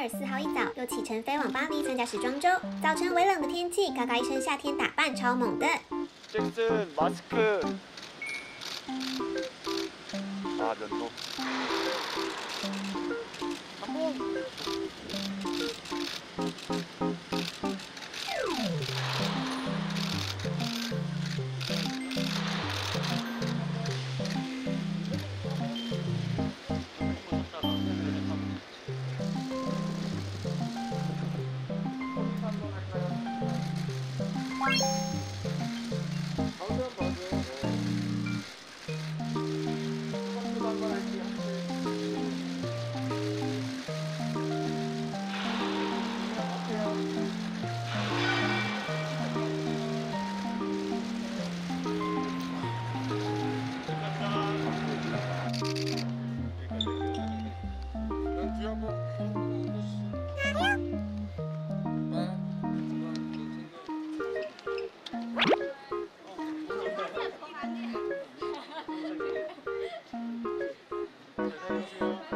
二十四号一早又启程飞往巴黎参加时装周。早晨微冷的天气，嘎嘎一身夏天打扮超猛的。马斯克。啊，多。